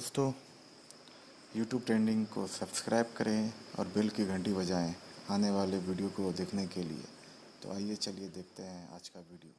दोस्तों YouTube trending को subscribe करें और बेल की घंटी बजाएँ आने वाले वीडियो को देखने के लिए। तो आइए चलिए देखते हैं आज का वीडियो